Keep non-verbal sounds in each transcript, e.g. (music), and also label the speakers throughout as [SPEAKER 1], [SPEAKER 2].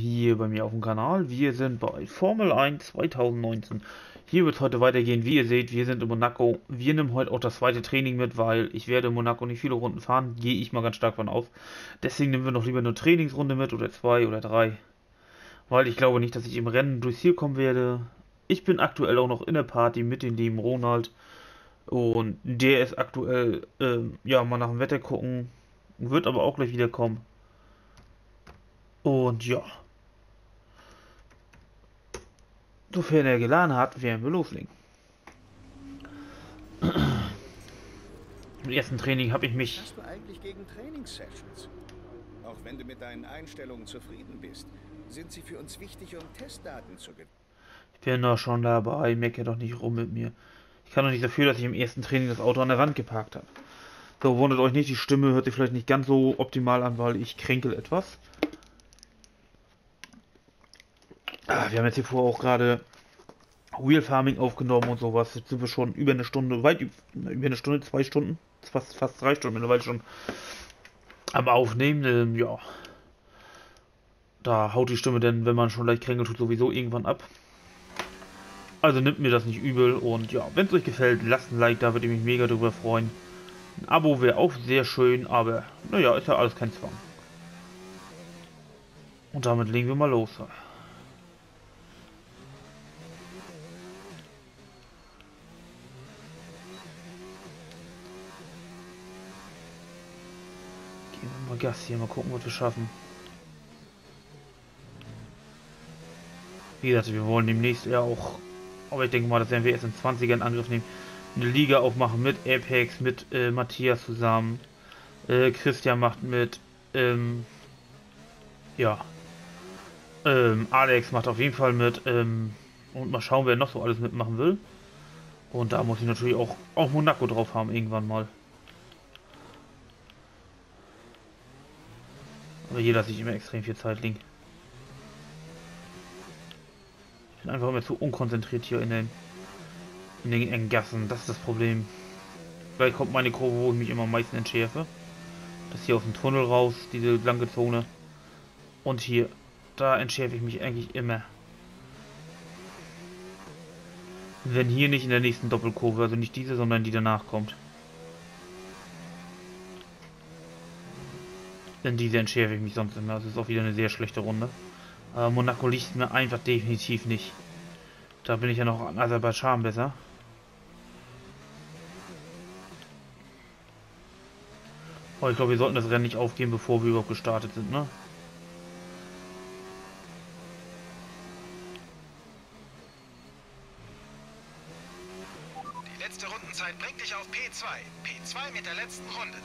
[SPEAKER 1] hier bei mir auf dem Kanal. Wir sind bei Formel 1 2019. Hier wird es heute weitergehen. Wie ihr seht, wir sind in Monaco. Wir nehmen heute auch das zweite Training mit, weil ich werde in Monaco nicht viele Runden fahren. Gehe ich mal ganz stark von aus. Deswegen nehmen wir noch lieber eine Trainingsrunde mit oder zwei oder drei. Weil ich glaube nicht, dass ich im Rennen durchs Ziel kommen werde. Ich bin aktuell auch noch in der Party mit dem lieben Ronald. Und der ist aktuell, ähm, ja, mal nach dem Wetter gucken. Wird aber auch gleich wieder kommen. Und ja. Sofern er geladen hat, werden wir loslegen. Im ersten Training habe ich mich.
[SPEAKER 2] Hast du eigentlich gegen Trainingssessions? Auch wenn du mit deinen Einstellungen zufrieden bist, sind sie für uns wichtig, um Testdaten zu gewinnen.
[SPEAKER 1] Ich bin doch schon dabei, mecke doch nicht rum mit mir. Ich kann doch nicht dafür, dass ich im ersten Training das Auto an der Wand geparkt habe. So, wundert euch nicht, die Stimme hört sich vielleicht nicht ganz so optimal an, weil ich kränkel etwas. Ah, wir haben jetzt hier vorher auch gerade Wheel Farming aufgenommen und sowas. Jetzt sind wir schon über eine Stunde, weit über eine Stunde, zwei Stunden, fast, fast drei Stunden mittlerweile schon am Aufnehmen. Ähm, ja. Da haut die Stimme denn, wenn man schon leicht kränkelt, tut sowieso irgendwann ab. Also nimmt mir das nicht übel und ja, wenn es euch gefällt, lasst ein Like, da würde ich mich mega drüber freuen. Ein Abo wäre auch sehr schön, aber naja, ist ja alles kein Zwang. Und damit legen wir mal los. Gehen wir mal Gas hier, mal gucken, was wir schaffen. Wie gesagt, wir wollen demnächst ja auch, aber ich denke mal, das werden wir erst in 20er in Angriff nehmen, eine Liga aufmachen mit Apex, mit äh, Matthias zusammen. Äh, Christian macht mit, ähm, ja, ähm, Alex macht auf jeden Fall mit, ähm, und mal schauen, wer noch so alles mitmachen will. Und da muss ich natürlich auch, auch Monaco drauf haben, irgendwann mal. Aber hier lasse ich immer extrem viel Zeit liegen. Ich bin einfach immer zu unkonzentriert hier in den, in den engen Gassen. Das ist das Problem. Vielleicht kommt meine Kurve, wo ich mich immer am meisten entschärfe. Das hier aus dem Tunnel raus, diese lange Zone. Und hier, da entschärfe ich mich eigentlich immer. Wenn hier nicht in der nächsten Doppelkurve, also nicht diese, sondern die danach kommt. Denn diese entschärfe ich mich sonst immer. Das ist auch wieder eine sehr schlechte Runde. Aber Monaco liegt mir einfach definitiv nicht. Da bin ich ja noch an Aserbaidschan besser. Oh, ich glaube, wir sollten das Rennen nicht aufgeben, bevor wir überhaupt gestartet sind, ne?
[SPEAKER 3] Die letzte Rundenzeit bringt dich auf P2. P2 mit der letzten Runde.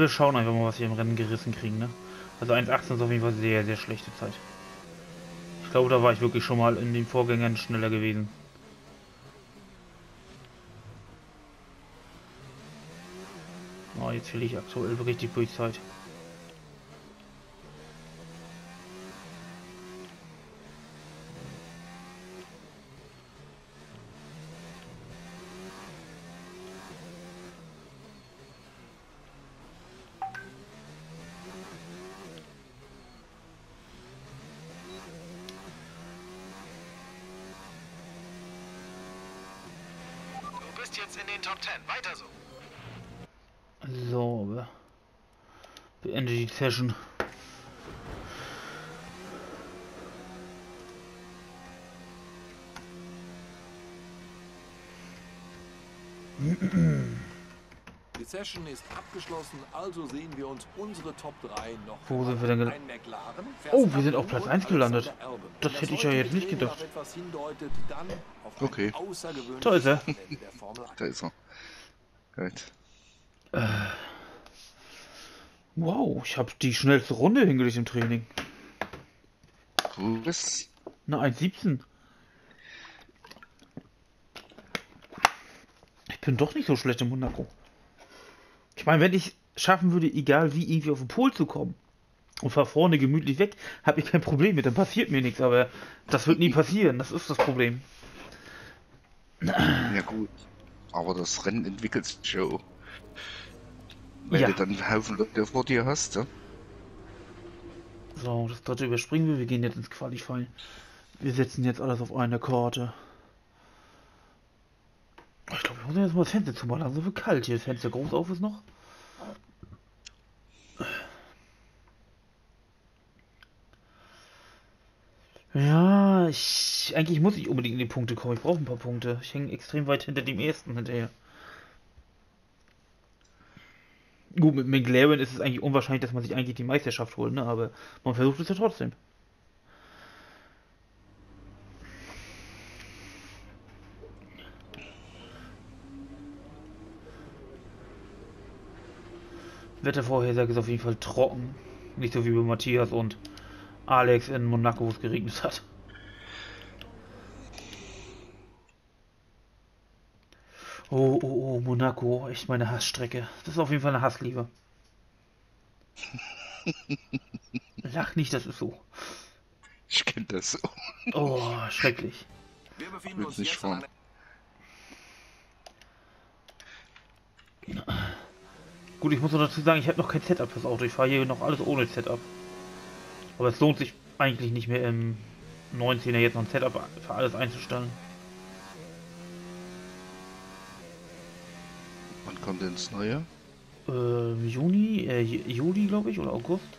[SPEAKER 1] Wir schauen einfach mal, was wir im Rennen gerissen kriegen, ne? Also 1.18 ist auf jeden Fall sehr, sehr schlechte Zeit. Ich glaube, da war ich wirklich schon mal in den Vorgängern schneller gewesen. Oh, jetzt will ich aktuell richtig durch Zeit.
[SPEAKER 3] Du bist jetzt in den Top 10. Weiter so.
[SPEAKER 1] So, be- beende die Session.
[SPEAKER 4] Die Session ist abgeschlossen, also sehen wir uns unsere Top 3 noch.
[SPEAKER 1] Wo sind wir denn gel-
[SPEAKER 4] Ein McLaren,
[SPEAKER 1] Oh, wir sind auf Platz
[SPEAKER 4] und
[SPEAKER 1] 1 gelandet. Das hätte ich ja jetzt nicht gedacht.
[SPEAKER 4] Hindeutet,
[SPEAKER 5] Okay.
[SPEAKER 4] ein außergewöhnliches
[SPEAKER 1] Da ist er.
[SPEAKER 4] Rennen der
[SPEAKER 1] Wow, ich habe die schnellste Runde hingelegt im Training.
[SPEAKER 5] Was? bist.
[SPEAKER 1] Na, 1,17. Ich bin doch nicht so schlecht im Monaco. Ich meine, wenn ich schaffen würde, egal wie, irgendwie auf den Pol zu kommen und fahr vorne gemütlich weg, habe ich kein Problem mit. Dann passiert mir nichts, aber das wird nie (laughs) passieren. Das ist das Problem.
[SPEAKER 5] Ja, gut. Aber das Rennen entwickelt sich ja. Wenn
[SPEAKER 1] Ja.
[SPEAKER 5] du dann einen Haufen Leute vor dir hast, ja?
[SPEAKER 1] So, das dritte überspringen wir, wir gehen jetzt ins Qualifying. Wir setzen jetzt alles auf eine Karte. Ich glaube, ich muss jetzt mal das Fenster zumachen, langsam wird kalt hier. Das Fenster groß auf ist noch. Ja, ich, eigentlich muss ich unbedingt in die Punkte kommen. Ich brauche ein paar Punkte. Ich hänge extrem weit hinter dem ersten hinterher. Gut, mit McLaren ist es eigentlich unwahrscheinlich, dass man sich eigentlich die Meisterschaft holt, ne? aber man versucht es ja trotzdem. Wettervorhersage ist auf jeden Fall trocken. Nicht so wie bei Matthias und Alex in Monaco, wo es geregnet hat. Oh, oh, oh, Monaco, echt meine Hassstrecke. Das ist auf jeden Fall eine Hassliebe. (laughs) Lach nicht, das ist so.
[SPEAKER 5] Ich kenne das so.
[SPEAKER 1] Oh, schrecklich.
[SPEAKER 4] Wir befinden uns
[SPEAKER 5] nicht
[SPEAKER 4] jetzt an
[SPEAKER 1] Gut, ich muss noch dazu sagen, ich habe noch kein Setup fürs Auto. Ich fahre hier noch alles ohne Setup. Aber es lohnt sich eigentlich nicht mehr im 19er jetzt noch ein Setup für alles einzustellen.
[SPEAKER 5] Wann kommt denn das Neue?
[SPEAKER 1] Äh, Juni, äh, Ju- Juli, glaube ich, oder August.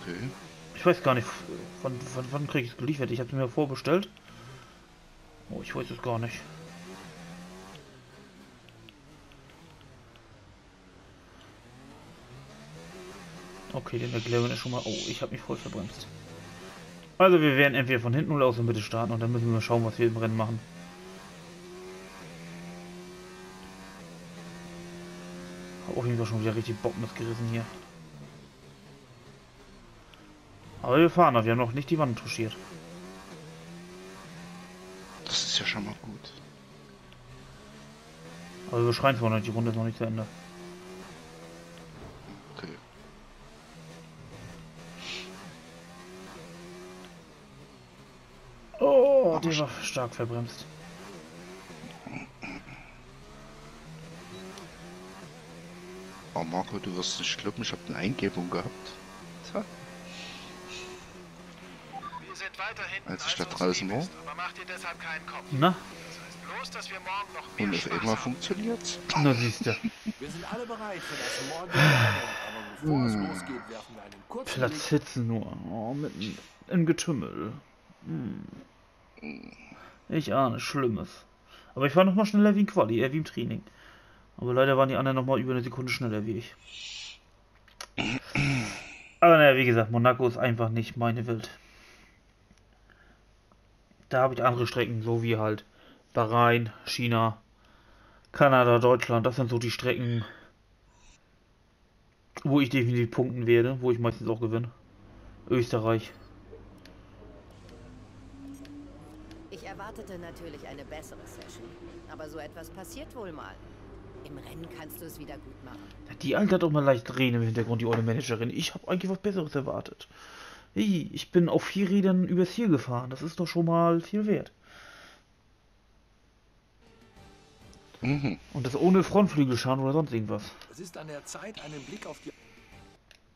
[SPEAKER 5] Okay.
[SPEAKER 1] Ich weiß gar nicht, wann, wann, wann kriege ich es geliefert? Ich habe es mir vorbestellt. Oh, ich weiß es gar nicht. Okay, den McLaren ist schon mal... Oh, ich habe mich voll verbremst. Also wir werden entweder von hinten oder aus der Mitte starten und dann müssen wir mal schauen, was wir im Rennen machen. Jeden Fall schon wieder richtig Bock gerissen hier. Aber wir fahren noch, wir haben noch nicht die Wand touchiert.
[SPEAKER 5] Das ist ja schon mal gut.
[SPEAKER 1] Aber wir schreien noch, die Runde ist noch nicht zu Ende.
[SPEAKER 5] Okay.
[SPEAKER 1] Oh, der war stark verbremst.
[SPEAKER 5] Oh Marco, du wirst nicht glauben, ich habe eine Eingebung gehabt. Tja,
[SPEAKER 3] Wir sind weiter hinten,
[SPEAKER 5] Als ich da draußen war.
[SPEAKER 3] ist, aber mach dir deshalb keinen Kopf.
[SPEAKER 1] Na,
[SPEAKER 3] Das heißt bloß, dass wir morgen noch mehr
[SPEAKER 5] und auf einmal funktioniert's.
[SPEAKER 1] na siehst du.
[SPEAKER 4] Wir sind alle bereit für das morgige Rennen, aber bevor es
[SPEAKER 5] Hm.
[SPEAKER 4] losgeht, werfen wir einen kurzen
[SPEAKER 1] Platz sitzen nur. Oh, mitten im Getümmel. Hm. Ich ahne Schlimmes. Aber ich war noch mal schneller wie im Quali, äh, wie im Training. Aber leider waren die anderen noch mal über eine Sekunde schneller wie ich. Aber naja, wie gesagt, Monaco ist einfach nicht meine Welt. Da habe ich andere Strecken, so wie halt Bahrain, China, Kanada, Deutschland. Das sind so die Strecken, wo ich definitiv punkten werde, wo ich meistens auch gewinne. Österreich.
[SPEAKER 6] Ich erwartete natürlich eine bessere Session. Aber so etwas passiert wohl mal. Im Rennen kannst du es wieder gut machen.
[SPEAKER 1] Die Alte hat auch mal leicht Tränen im Hintergrund, die olle Managerin. Ich habe eigentlich was Besseres erwartet. Hey, ich bin auf vier Rädern übers Ziel gefahren. Das ist doch schon mal viel wert.
[SPEAKER 5] Mhm.
[SPEAKER 1] Und das ohne Frontflügelschaden oder sonst irgendwas.
[SPEAKER 4] Es ist an der Zeit, einen Blick auf die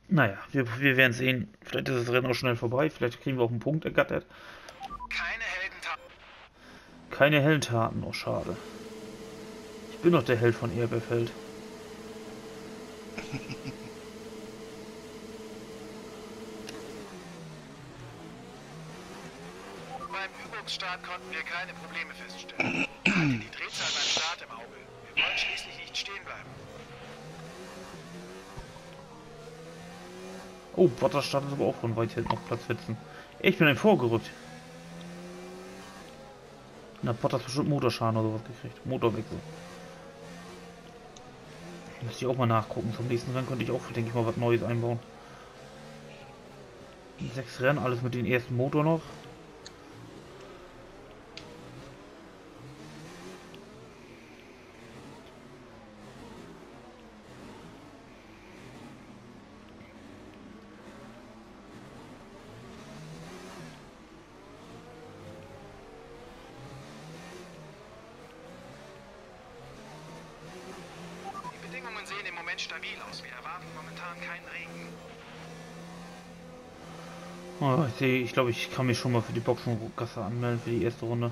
[SPEAKER 1] Naja, wir, wir werden sehen. Vielleicht ist das Rennen auch schnell vorbei. Vielleicht kriegen wir auch einen Punkt ergattert.
[SPEAKER 3] Keine Heldentat.
[SPEAKER 1] Keine Heldentaten. Oh, schade. Ich bin doch der Held von Erberfeld.
[SPEAKER 3] Beim Übungsstart konnten wir keine Probleme feststellen. Halte die Drehzahl beim Start im Auge. Wir wollen schließlich nicht stehen bleiben.
[SPEAKER 1] Oh, Bottas startet aber auch von weit hinten auf Platz 14. Ich bin ein vorgerückt. Na, Bottas bestimmt Motorschaden oder sowas gekriegt. Motorwechsel. Muss ich auch mal nachgucken. Zum nächsten Rennen könnte ich auch, denke ich mal, was Neues einbauen. Sechs Rennen, alles mit dem ersten Motor noch.
[SPEAKER 3] Moment stabil aus. Wir erwarten momentan keinen Regen.
[SPEAKER 1] Oh, ich sehe, ich glaube, ich kann mich schon mal für die Boxengasse anmelden für die erste Runde.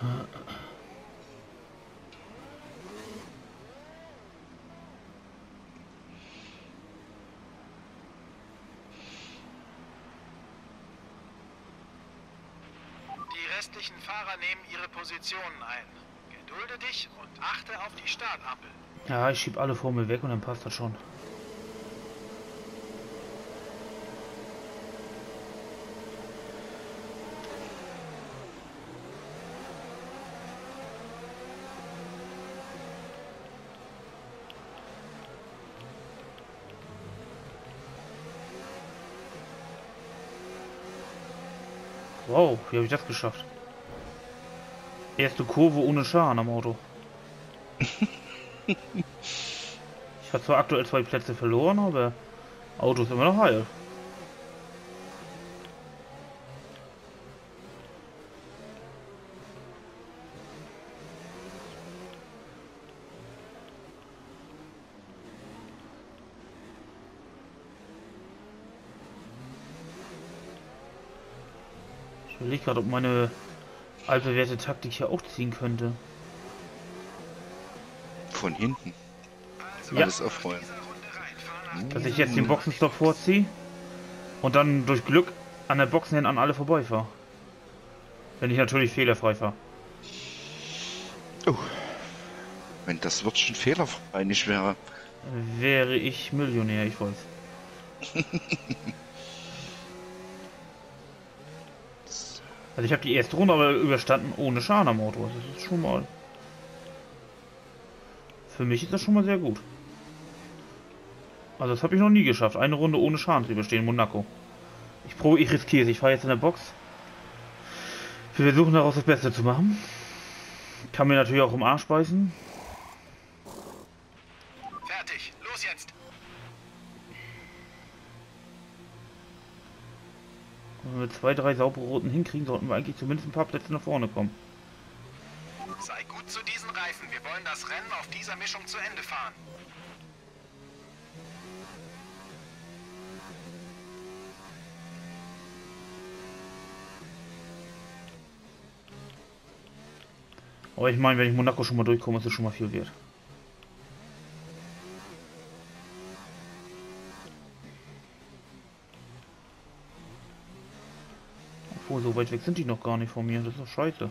[SPEAKER 3] Die restlichen Fahrer nehmen ihre Positionen ein. Gedulde dich und achte auf die Startampel.
[SPEAKER 1] Ja, ich schieb alle vor mir weg und dann passt das schon. Wow, wie habe ich das geschafft? Erste Kurve ohne Schaden am Auto. (laughs) ich habe zwar aktuell zwei Plätze verloren, aber Auto ist immer noch heil. Überlege gerade, ob meine altbewährte Taktik hier auch ziehen könnte.
[SPEAKER 5] Von hinten.
[SPEAKER 1] Ja.
[SPEAKER 5] Alles
[SPEAKER 3] nach
[SPEAKER 1] Dass ich jetzt den Boxenstopp vorziehe und dann durch Glück an der Boxen hin an alle vorbeifahre. Wenn ich natürlich fehlerfrei fahre.
[SPEAKER 5] Oh. Wenn das Wörtchen fehlerfrei nicht wäre.
[SPEAKER 1] Wäre ich Millionär, ich weiß. (laughs) Also ich habe die erste Runde aber überstanden ohne Schaden am Auto. Das ist schon mal... Für mich ist das schon mal sehr gut. Also das habe ich noch nie geschafft. Eine Runde ohne Schaden zu überstehen Monaco. Ich probe, ich riskiere es. Ich fahre jetzt in der Box. Wir versuchen daraus das Beste zu machen. Kann mir natürlich auch im Arsch beißen. Wenn wir zwei, drei saubere Roten hinkriegen, sollten wir eigentlich zumindest ein paar Plätze nach vorne kommen.
[SPEAKER 3] Sei gut zu diesen Reifen. Wir wollen das Rennen auf dieser Mischung zu Ende fahren.
[SPEAKER 1] Aber ich meine, wenn ich Monaco schon mal durchkomme, ist es schon mal viel wert. So weit weg sind die noch gar nicht von mir. Das ist doch scheiße.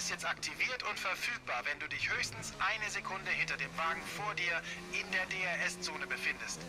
[SPEAKER 3] Das Jetzt aktiviert und verfügbar, wenn du dich höchstens eine Sekunde hinter dem Wagen vor dir in der DRS-Zone befindest.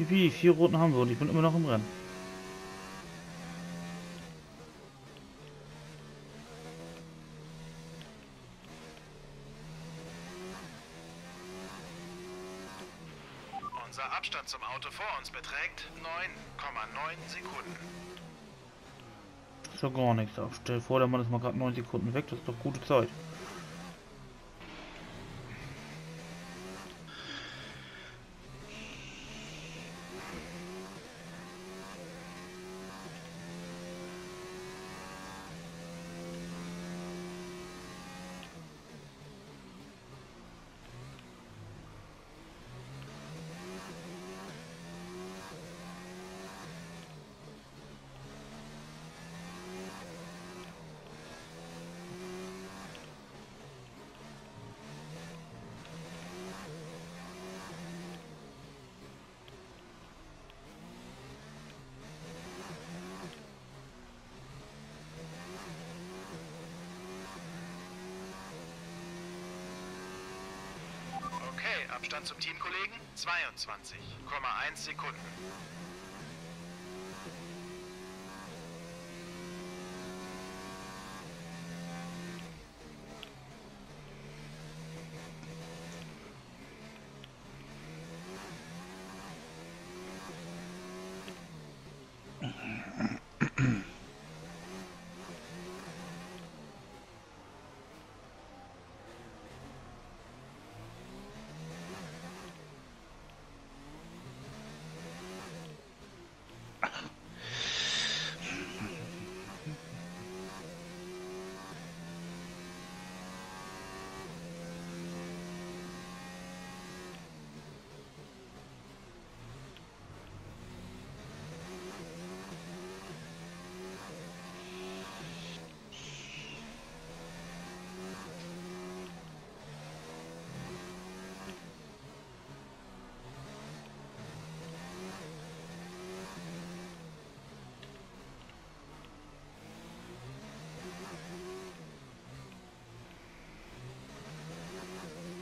[SPEAKER 1] Wie, vier Runden haben wir und ich bin immer noch im Rennen.
[SPEAKER 3] Unser Abstand zum Auto vor uns beträgt 9,9 Sekunden.
[SPEAKER 1] Ist doch gar nichts. Stell vor, der Mann ist mal gerade 9 Sekunden weg, das ist doch gute Zeit.
[SPEAKER 3] Okay, Abstand zum Teamkollegen 22,1 Sekunden.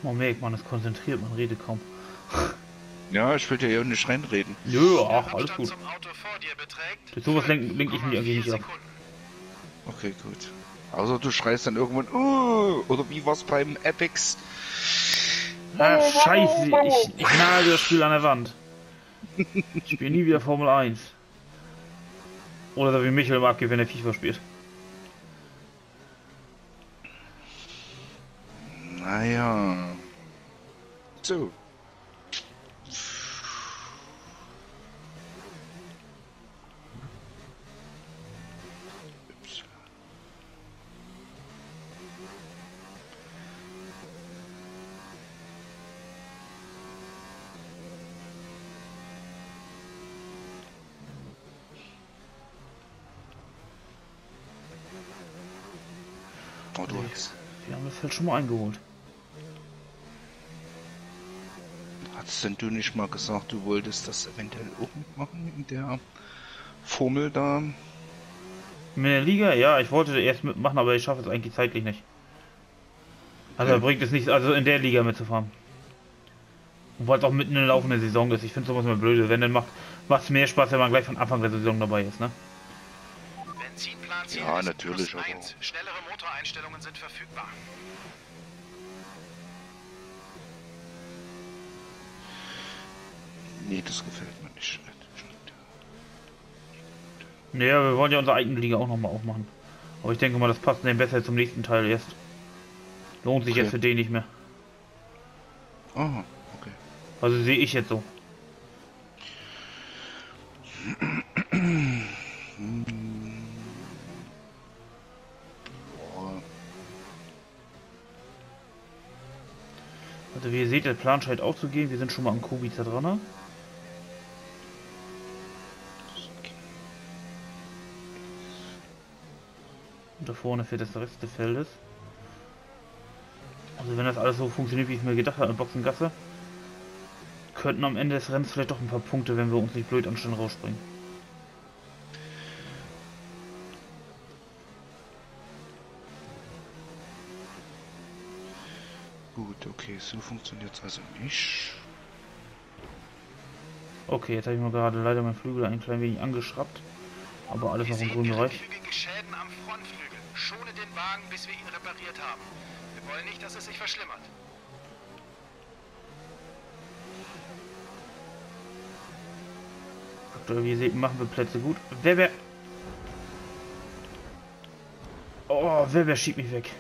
[SPEAKER 1] Man merkt, man ist konzentriert, man redet kaum.
[SPEAKER 5] Ja, ich will dir ja nicht reinreden.
[SPEAKER 1] Nö, ach, alles gut.
[SPEAKER 3] zum
[SPEAKER 1] Durch sowas lenk- lenk ich mich eigentlich nicht ab.
[SPEAKER 3] 5,4 Sekunden.
[SPEAKER 5] Okay, gut. Außer du schreist dann irgendwann, uh, oder wie war's beim Epics?
[SPEAKER 1] Ah, scheiße, ich, ich nagel das Spiel an der Wand. Ich spiele nie wieder Formel 1. Oder so wie Michael im Abgeben, wenn er FIFA spielt.
[SPEAKER 5] So. Ups. Oh, du hast.
[SPEAKER 1] Wir haben das Feld schon mal eingeholt.
[SPEAKER 5] Denn du nicht mal gesagt, du wolltest das eventuell auch mitmachen in der Formel da?
[SPEAKER 1] Mit der Liga, ja, ich wollte erst mitmachen, aber ich schaffe es eigentlich zeitlich nicht. Also
[SPEAKER 5] Okay.
[SPEAKER 1] bringt es nicht, also in der Liga mitzufahren. Und weil es auch mitten in der laufenden Saison ist. Ich finde sowas immer blöde. Wenn dann macht es mehr Spaß, wenn man gleich von Anfang der Saison dabei ist, ne?
[SPEAKER 5] Ja, natürlich,
[SPEAKER 3] plus. Schnellere Motoreinstellungen sind verfügbar.
[SPEAKER 5] Nee, das gefällt mir nicht.
[SPEAKER 1] Naja, wir wollen ja unsere eigene Liga auch nochmal aufmachen. Aber ich denke mal, das passt dann besser zum nächsten Teil erst. Lohnt sich
[SPEAKER 5] Okay.
[SPEAKER 1] jetzt für den nicht mehr.
[SPEAKER 5] Aha, okay.
[SPEAKER 1] Also sehe ich jetzt so. Also wie ihr seht, der Plan scheint aufzugehen. Wir sind schon mal am Kubica dran. Da vorne fährt das Rest des Feldes. Also wenn das alles so funktioniert, wie ich mir gedacht habe, in Boxengasse, könnten am Ende des Rennens vielleicht doch ein paar Punkte, wenn wir uns nicht blöd anstellen, rausspringen.
[SPEAKER 5] gut, okay, so funktioniert es also nicht.
[SPEAKER 1] Okay, jetzt habe ich mir gerade leider mein Flügel ein klein wenig angeschraubt. Aber alles noch im grünen Bereich.
[SPEAKER 3] geringfügige Schäden am Frontflügel. Schone den Wagen, bis wir ihn repariert haben. Wir wollen nicht, dass es sich verschlimmert.
[SPEAKER 1] Wie ihr seht, machen wir Plätze gut. Wer, wer... Oh, wer, wer schiebt mich weg?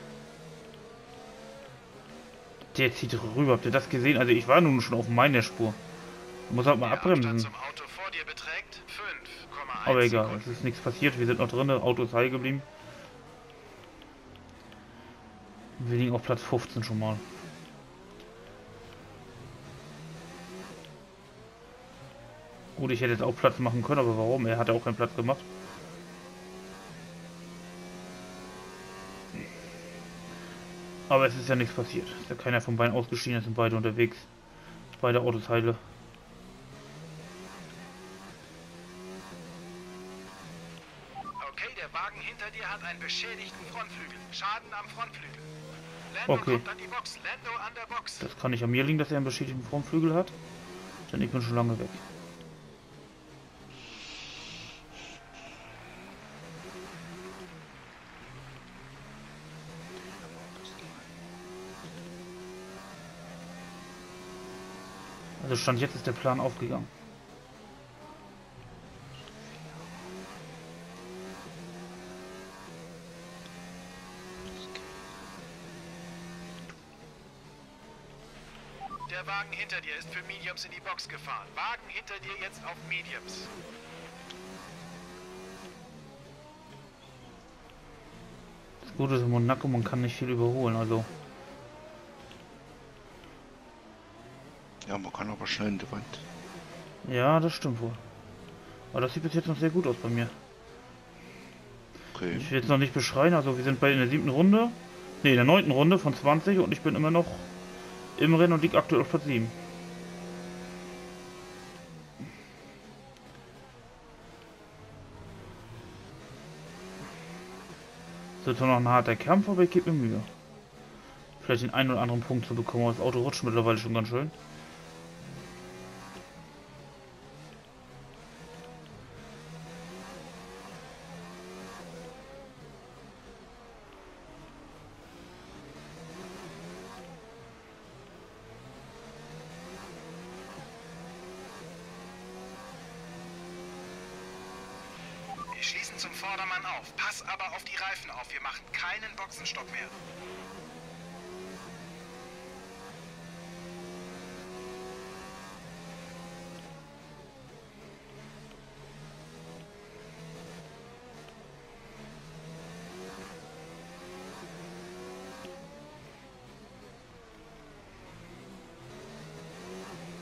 [SPEAKER 1] Der zieht rüber. Habt ihr das gesehen? Also ich war nun schon auf meiner Spur. Muss halt mal
[SPEAKER 3] Der
[SPEAKER 1] abbremsen.
[SPEAKER 3] zum Auto vor dir beträgt 5,1
[SPEAKER 1] Aber egal, es ist nichts passiert. Wir sind noch drin, Auto ist heil geblieben. Wir liegen auf Platz 15 schon mal. Gut, ich hätte jetzt auch Platz machen können, aber warum? Er hat ja auch keinen Platz gemacht. Aber es ist ja nichts passiert. Ist ja keiner von beiden ausgeschieden, es sind beide unterwegs. Beide Autos heile.
[SPEAKER 3] Okay, der Wagen hinter dir hat einen beschädigten Frontflügel. Schaden am Frontflügel.
[SPEAKER 1] Okay. Das kann nicht an mir liegen, dass er einen beschädigten Frontflügel hat. Denn ich bin schon lange weg. Also stand jetzt ist der Plan aufgegangen.
[SPEAKER 3] Wagen hinter dir ist für Mediums in die Box gefahren. Wagen hinter dir jetzt auf Mediums.
[SPEAKER 1] Das Gute ist in Monaco, man kann nicht viel überholen, also
[SPEAKER 5] Ja, man kann aber schnell in die Wand.
[SPEAKER 1] ja, das stimmt wohl. Aber das sieht bis jetzt noch sehr gut aus bei mir.
[SPEAKER 5] Okay.
[SPEAKER 1] Ich will jetzt noch nicht beschreien, also wir sind bei in der siebten Runde. Ne, in der neunten Runde von 20 und ich bin immer noch im Rennen und liege aktuell auf Platz 7. Es wird zwar noch ein harter Kampf, aber ich gebe mir Mühe. Vielleicht den einen oder anderen Punkt zu bekommen, aber das Auto rutscht mittlerweile schon ganz schön.
[SPEAKER 3] Wir schließen zum Vordermann auf. Pass aber auf die Reifen auf. Wir machen keinen Boxenstopp mehr.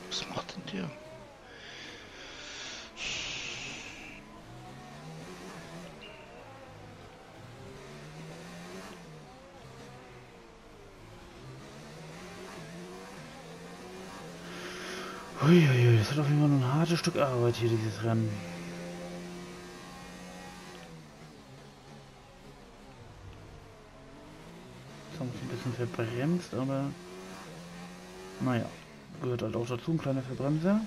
[SPEAKER 5] Was macht denn der?
[SPEAKER 1] Uiuiui, das hat auf jeden Fall ein hartes Stück Arbeit hier, dieses Rennen. Jetzt haben wir ein bisschen verbremst, aber naja, gehört halt auch dazu, ein kleiner Verbremser.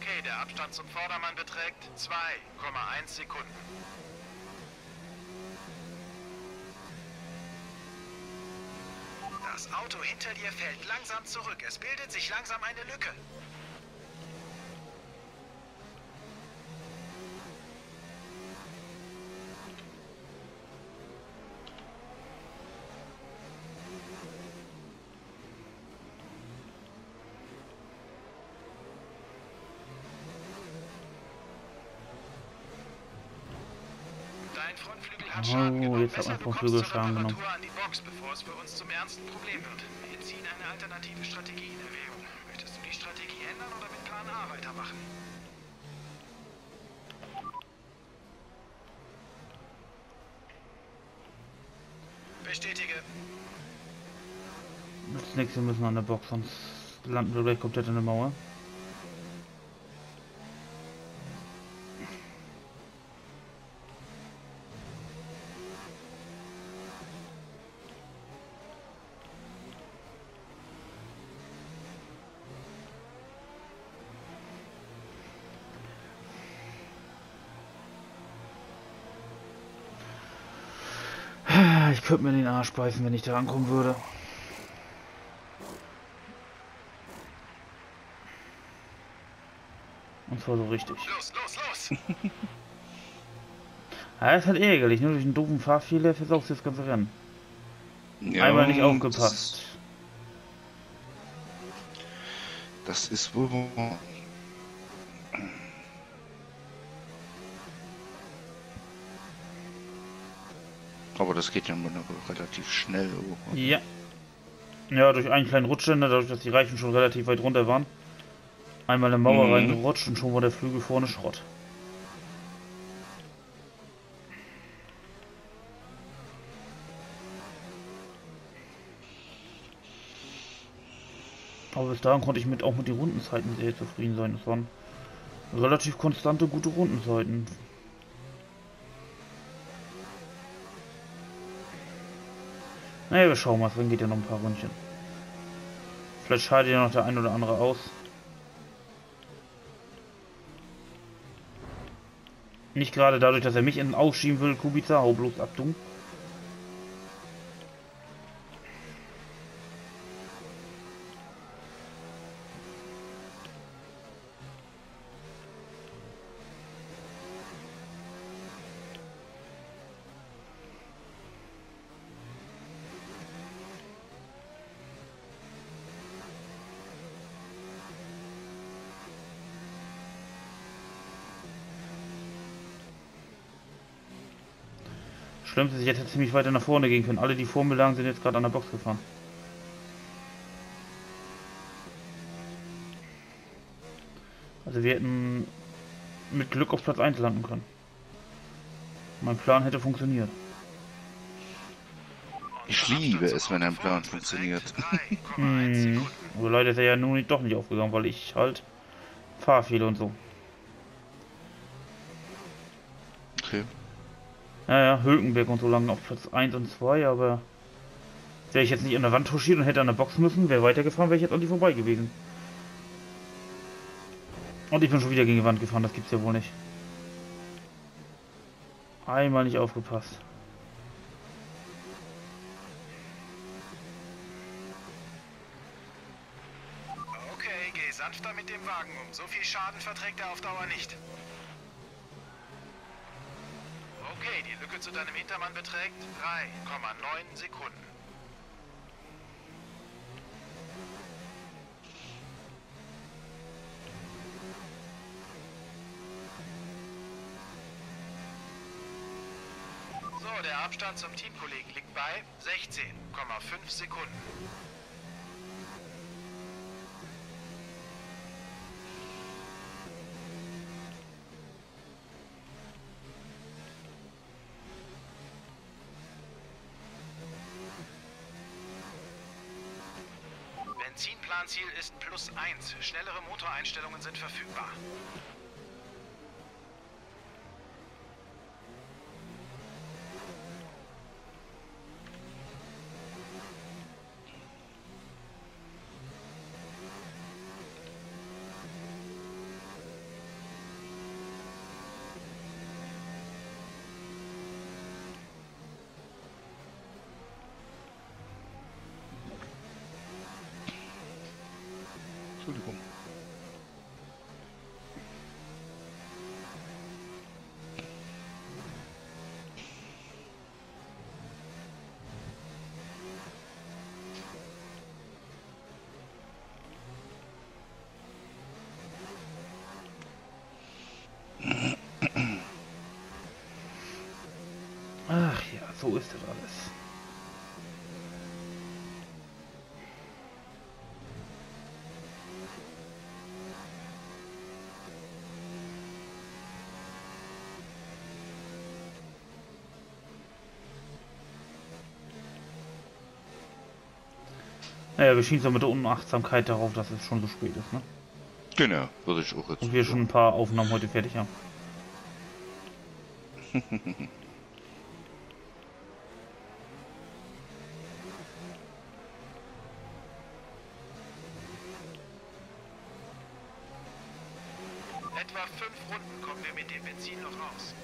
[SPEAKER 3] Okay, der Abstand zum Vordermann beträgt 2,1 Sekunden. Das Auto hinter dir fällt langsam zurück. Es bildet sich langsam eine Lücke. Dein Frontflügel hat
[SPEAKER 1] Oh, jetzt hat mein
[SPEAKER 3] kommst zur
[SPEAKER 1] Schaden genommen.
[SPEAKER 3] Box, bevor es für uns zum ernsten Problem wird. Wir ziehen eine alternative Strategie in Erwägung. Möchtest du die Strategie ändern oder mit Plan A weitermachen? Bestätige.
[SPEAKER 1] Nichts, wir müssen an der Box, sonst landen wir gleich komplett in der Mauer. Ich könnte mir den Arsch beißen, wenn ich da ankommen würde. Und zwar so richtig.
[SPEAKER 3] Los, los, los! (laughs)
[SPEAKER 1] Ja, ist halt ärgerlich, nur durch einen doofen Fahrfehler versaust du das ganze Rennen.
[SPEAKER 5] Ja,
[SPEAKER 1] Einmal nicht
[SPEAKER 5] das
[SPEAKER 1] aufgepasst.
[SPEAKER 5] ist- Das ist wohl Aber das geht ja immer noch relativ schnell. Oder?
[SPEAKER 1] Ja. Ja, durch einen kleinen Rutscher, ne, dadurch, dass die Reifen schon relativ weit runter waren. Einmal in die Mauer
[SPEAKER 5] Mhm.
[SPEAKER 1] reingerutscht und schon war der Flügel vorne Schrott. Aber bis dahin konnte ich mit auch mit den Rundenzeiten sehr zufrieden sein. Das waren relativ konstante, gute Rundenzeiten. Naja, wir schauen mal, es geht ja noch ein paar Ründchen. Vielleicht scheidet ja noch der ein oder andere aus. Nicht gerade dadurch, dass er mich in ausschieben will, Kubica, hau bloß ab, du. Schlimmste ist, ich hätte ziemlich weiter nach vorne gehen können. Alle, die vor mir lagen, sind jetzt gerade an der Box gefahren. Also wir hätten mit Glück auf Platz 1 landen können. Mein Plan hätte funktioniert.
[SPEAKER 5] Ich liebe es, wenn ein Plan funktioniert.
[SPEAKER 3] 3,1 (laughs)
[SPEAKER 1] Hm.
[SPEAKER 3] Sekunden.
[SPEAKER 1] Aber leider ist er ja nun doch nicht aufgegangen, weil ich halt Fahrfehler und so.
[SPEAKER 5] Okay.
[SPEAKER 1] Naja, Hülkenberg und so lange auf Platz 1 und 2, aber wäre ich jetzt nicht an der Wand touchiert und hätte an der Box müssen, wäre weitergefahren, wäre ich jetzt an die vorbei gewesen. Und ich bin schon wieder gegen die Wand gefahren, das gibt's ja wohl nicht. Einmal nicht aufgepasst.
[SPEAKER 3] Okay, geh sanfter mit dem Wagen um. So viel Schaden verträgt er auf Dauer nicht. Okay, die Lücke zu deinem Hintermann beträgt 3,9 Sekunden. So, der Abstand zum Teamkollegen liegt bei 16,5 Sekunden. Benzinplanziel ist plus 1. Schnellere Motoreinstellungen sind verfügbar.
[SPEAKER 5] Entschuldigung.
[SPEAKER 1] Ach ja, so ist das alles. Naja, wir schieben so mit der Unachtsamkeit darauf, dass es schon so spät ist, ne?
[SPEAKER 5] Genau, würde ich auch jetzt
[SPEAKER 1] Und wir schon ein paar Aufnahmen heute fertig haben. (laughs)
[SPEAKER 3] Etwa fünf Runden kommen wir mit dem Benzin noch raus.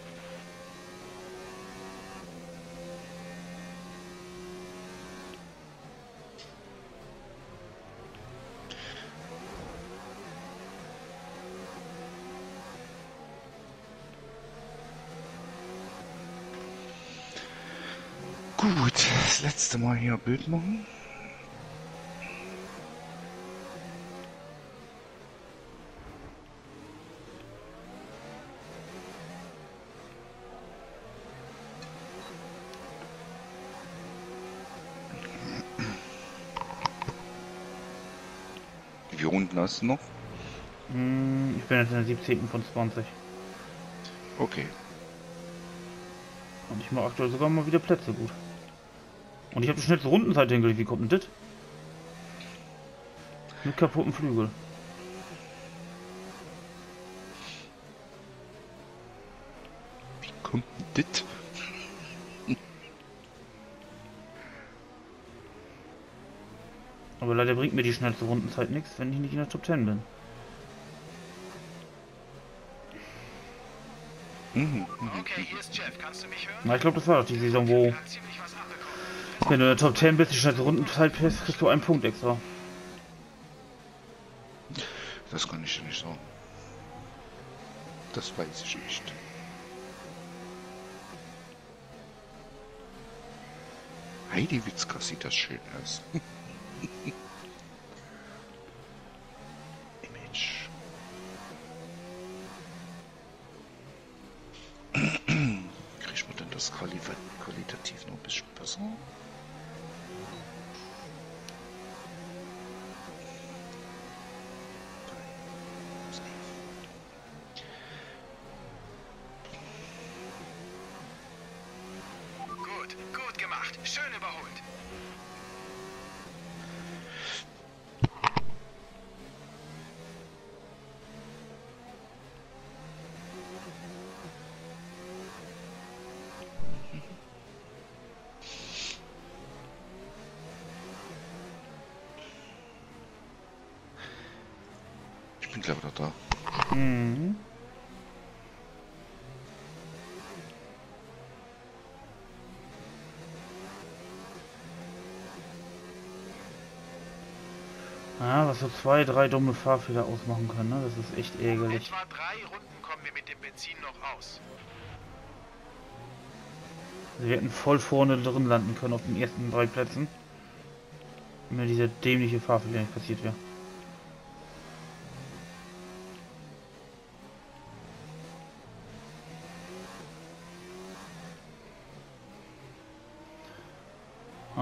[SPEAKER 5] Gut, das letzte Mal hier Bild machen. Wie Runden hast du noch?
[SPEAKER 1] Hm, ich bin jetzt in der 17. von 20.
[SPEAKER 5] Okay.
[SPEAKER 1] Und ich mache aktuell sogar mal wieder Plätze gut. Und ich habe die schnellste Rundenzeit hingelegt. Wie kommt denn das? Mit kaputten Flügel.
[SPEAKER 5] Wie kommt denn das?
[SPEAKER 1] Aber leider bringt mir die schnellste Rundenzeit nichts, wenn ich nicht in der Top 10 bin.
[SPEAKER 5] Mhm.
[SPEAKER 3] Okay, hier ist Jeff. Kannst du mich hören?
[SPEAKER 1] Na, ich glaube, das war doch die Saison, wo,
[SPEAKER 3] Wir haben ziemlich was abbekommen.
[SPEAKER 1] Wenn du in der Top 10 bist, die schnellste Rundenzeit bist, kriegst du einen Punkt extra.
[SPEAKER 5] Das kann ich dir nicht sagen. Das weiß ich nicht. Heidi Witzka sieht das schön aus. (laughs) Image. (clears throat) Kriegt man denn das quali qualitativ noch ein bisschen besser?
[SPEAKER 3] Gut, gut gemacht. Schön überholt.
[SPEAKER 5] Ich bin gleich wieder da.
[SPEAKER 1] Mhm. Ja, was so zwei, drei dumme Fahrfehler ausmachen können, ne? Das ist echt ärgerlich.
[SPEAKER 3] Etwa drei Runden kommen wir mit dem Benzin noch aus.
[SPEAKER 1] Wir hätten voll vorne drin landen können auf den ersten drei Plätzen. Wenn mir dieser dämliche Fahrfehler nicht passiert wäre.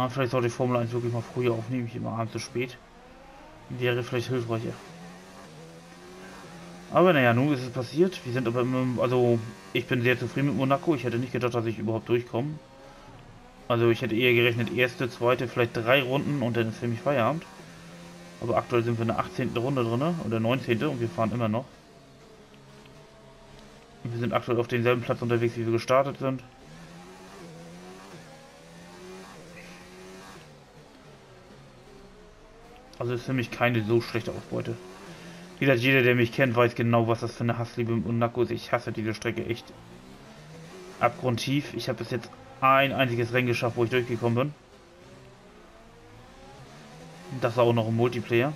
[SPEAKER 1] Ah, vielleicht sollte ich Formel 1 wirklich mal früher aufnehmen, ich immer abends zu spät. Wäre vielleicht hilfreicher. Aber naja, nun ist es passiert. Wir sind aber immer, also ich bin sehr zufrieden mit Monaco. Ich hätte nicht gedacht, dass ich überhaupt durchkomme. Also ich hätte eher gerechnet, erste, zweite, vielleicht drei Runden und dann ist für mich Feierabend. Aber aktuell sind wir in der 18. Runde drin oder 19. und wir fahren immer noch. Wir sind aktuell auf demselben Platz unterwegs, wie wir gestartet sind. Also ist für mich keine so schlechte Ausbeute. Wie gesagt, jeder, der mich kennt, weiß genau, was das für eine Hassliebe mit Monaco ist. Ich hasse diese Strecke echt abgrundtief. Ich habe bis jetzt ein einziges Rennen geschafft, wo ich durchgekommen bin. Das war auch noch ein Multiplayer.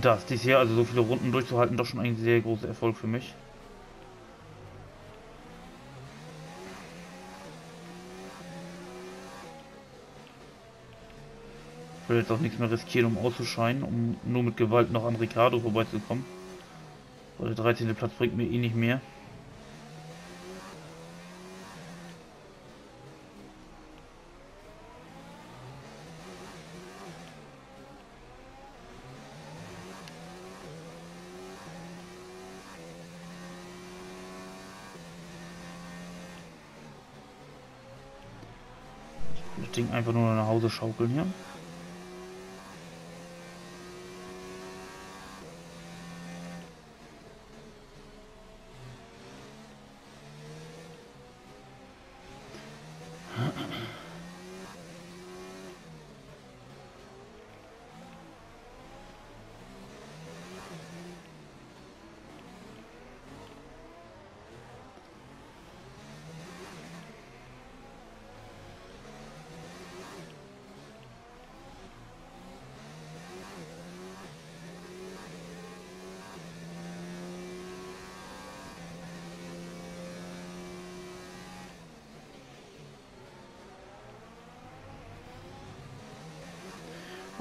[SPEAKER 1] Das, dies hier, also so viele Runden durchzuhalten, doch schon ein sehr großer Erfolg für mich. Ich will jetzt auch nichts mehr riskieren, um auszuscheiden, um nur mit Gewalt noch an Ricardo vorbeizukommen. Weil der 13. Platz bringt mir eh nicht mehr. Das Ding einfach nur nach Hause schaukeln hier.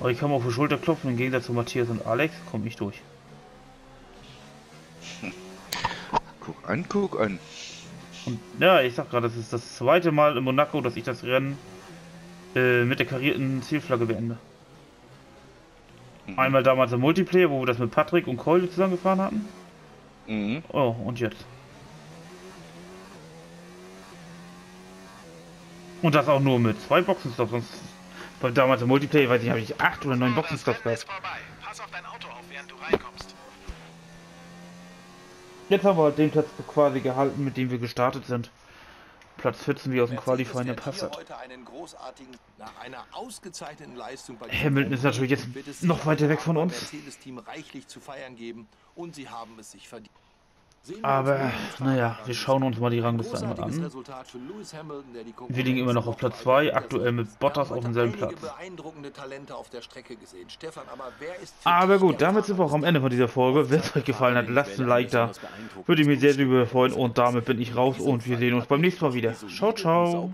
[SPEAKER 1] Aber ich kann mal auf die Schulter klopfen, im Gegensatz zu Matthias und Alex komme ich durch.
[SPEAKER 5] Guck an, guck an.
[SPEAKER 1] Und ja, ich sag gerade, das ist das zweite Mal in Monaco, dass ich das Rennen äh, mit der karierten Zielflagge beende.
[SPEAKER 5] Mhm.
[SPEAKER 1] Einmal damals im Multiplayer, wo wir das mit Patrick und Keule zusammengefahren hatten.
[SPEAKER 5] Mhm.
[SPEAKER 1] Oh, und jetzt. Und das auch nur mit zwei Boxenstops, sonst weil damals im Multiplayer, weiß ich, habe ich acht oder neun
[SPEAKER 3] ist
[SPEAKER 1] gehabt.
[SPEAKER 3] vorbei. Pass auf dein Auto auf, während du reinkommst.
[SPEAKER 1] Jetzt haben wir halt den Platz quasi gehalten, mit dem wir gestartet sind. Platz 14 wie aus dem Qualifying gepasst hat. Hamilton ist natürlich jetzt noch weiter weg von uns.
[SPEAKER 4] Mercedes-Team reichlich zu feiern geben und sie haben es sich verdient.
[SPEAKER 1] Aber, naja, wir schauen uns mal die Rangliste einmal an. Wir liegen immer noch auf Platz
[SPEAKER 4] Konkurrenz
[SPEAKER 1] 2, aktuell mit Bottas auf demselben Platz.
[SPEAKER 4] aber
[SPEAKER 1] gut, damit sind wir auch am Ende von dieser Folge. Wenn es euch gefallen hat, lasst ein Like da. Würde mich sehr, sehr freuen. Und damit bin ich raus und wir sehen uns beim nächsten Mal wieder. Ciao, ciao.